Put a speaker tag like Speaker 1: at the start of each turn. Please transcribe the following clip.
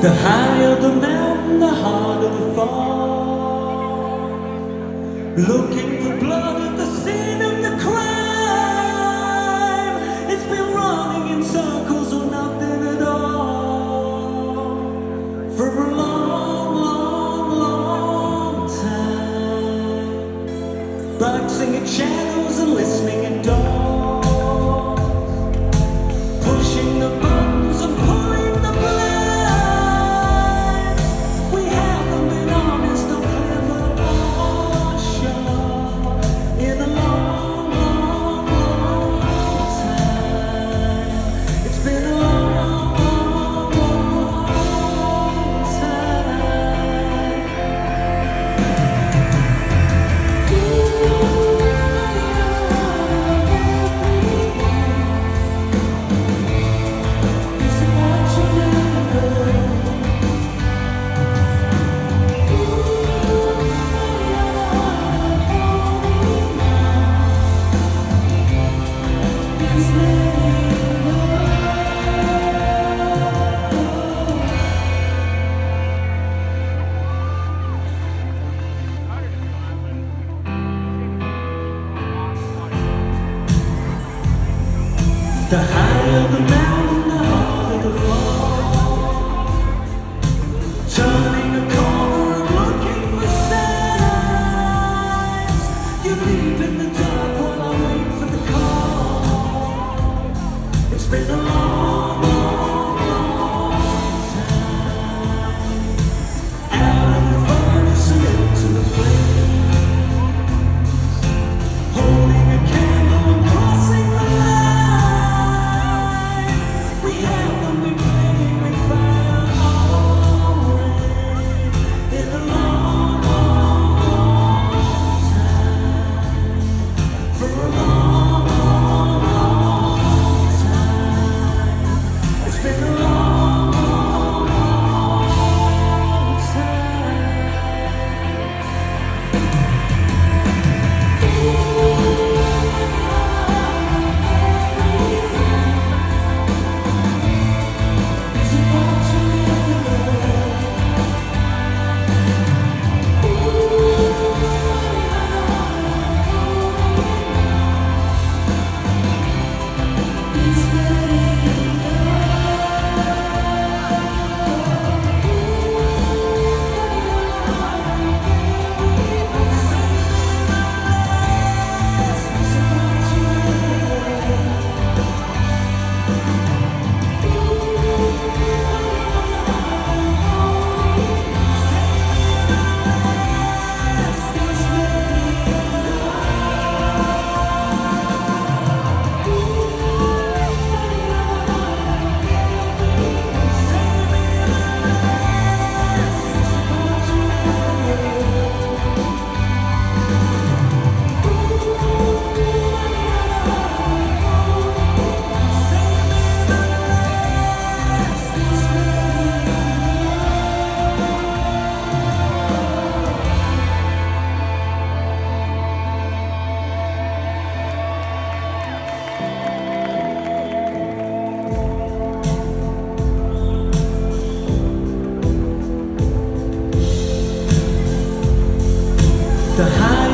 Speaker 1: The higher the mountain, the harder the fall. Looking for blood at the scene of the crime. It's been running in circles or nothing at all. For a long, long, long time. Boxing a shadow. The higher the mountain, the harder the fall. Turn the high